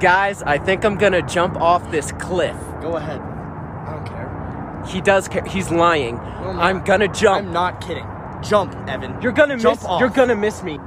Guys, I think I'm gonna jump off this cliff. Go ahead. I don't care. He does care. He's lying. I'm. I'm gonna jump. I'm not kidding. Jump, Evan. You're gonna Jump miss. off. You're gonna miss me.